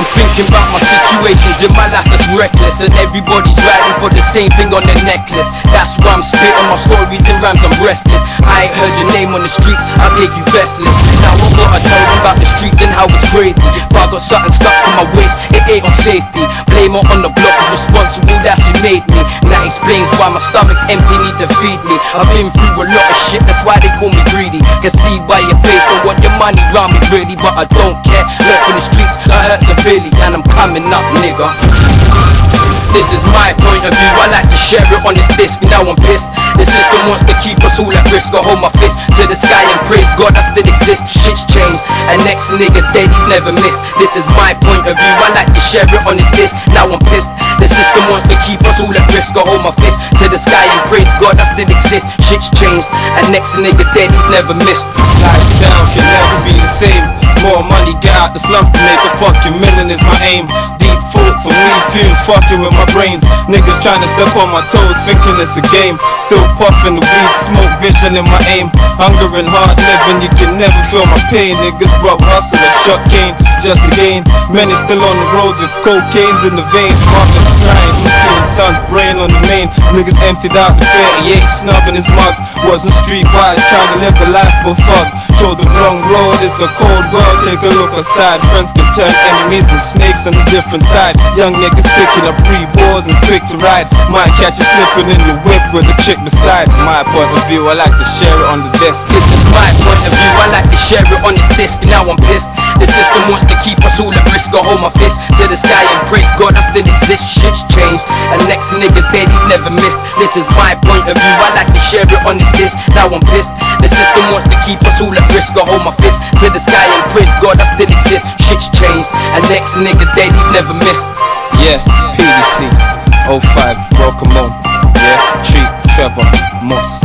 I'm thinking about my situations in my life that's reckless And everybody's riding for the same thing on their necklace. That's why I'm spitting my stories in rhymes, I'm restless. I ain't heard your name on the streets, I gave you vestless Now I gotta tell them about the streets and how it's crazy. If I got something stuck to my waist, it ain't on safety. Blame it on the block, responsible, that's who made me. And that explains why my stomach's empty, need to feed me. I've been through a lot of shit, that's why they call me greedy. Can see by your face, don't want your money round me really But I don't care, left in the streets, I hurt severely And I'm coming up, nigga. This is my point of view, I like to share it on this disc, now I'm pissed. The system wants to keep us all at risk, I hold my fist to the sky and praise God I still exist, shit's changed And next nigga dead, he's never missed. This is my point of view, I like to share it on this disc, now I'm pissed. The system wants to keep us all at risk, I hold my fist to the sky and praise God I still exist, shit's changed And next nigga dead, he's never missed. Lifestyle can never be the same. More money, got the slums to make a fucking million is my aim. Deep thoughts and weed fumes fucking with my brains. Niggas trying to step on my toes, thinking it's a game. Still puffing the weed, smoke vision in my aim. Hunger and hard living, you can never feel my pain. Niggas rub hustle and shut cane just to gain. Many still on the roads with cocaine's in the veins. Mothers crying, see his son's brain on the main. Niggas emptied out the fair, he ain't snubbing his mug. Wasn't streetwise, trying to live the life of fuck. Show the wrong road, it's a cold world take a look aside. Friends can turn enemies and snakes on a different side. Young niggas picking up balls and quick to ride. Might catch you slipping in the whip with a chick beside. My point of view, I like to share it on the desk. This is my point of view, I like to share it on this disc. Now I'm pissed. Wants to keep us all at risk. I hold my fist to the sky and pray God I still exist. Shit's changed. And next nigga dead, he's never missed. This is my point of view, I like to share it on this disc. Now I'm pissed. The system wants to keep us all at risk. I hold my fist to the sky and pray God I still exist. Shit's changed. And next nigga dead, he's never missed. Yeah, PDC 05, welcome home. Yeah, Treat Trevor Moss.